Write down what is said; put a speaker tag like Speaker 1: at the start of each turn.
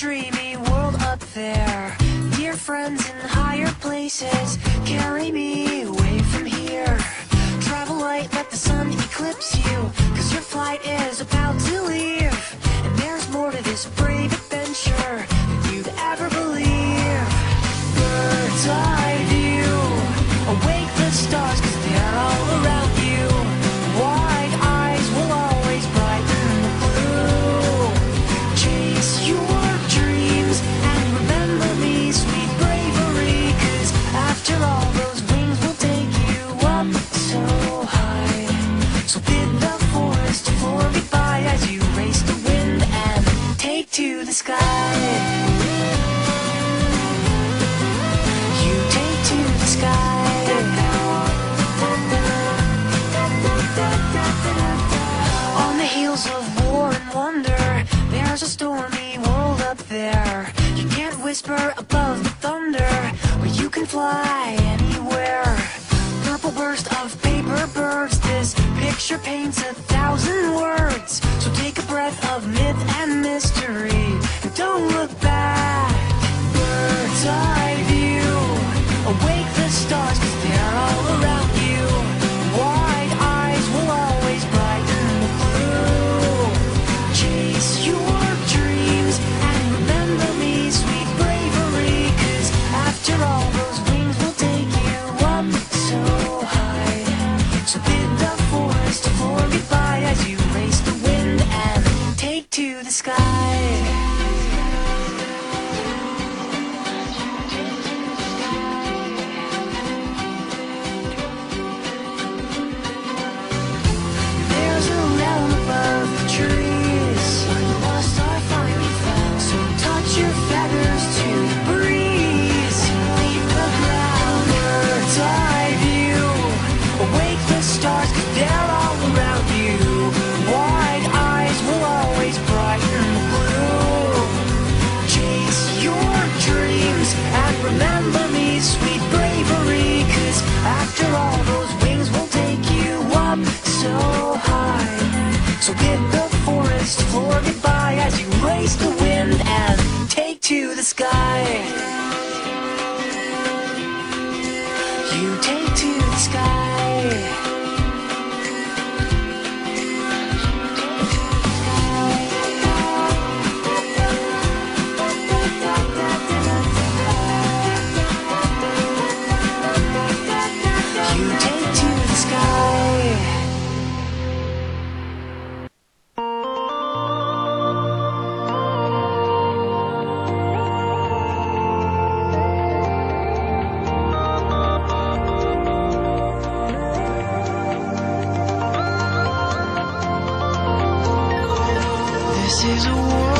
Speaker 1: dreamy world up there. Dear friends in higher places Carry me away from here. Travel light, let the sun eclipse you Cause your flight is about to there. You can't whisper above the thunder Or you can fly anywhere. Purple burst of paper birds This picture paints a So hit the forest floor goodbye as you race the wind and take to the sky. This is a war.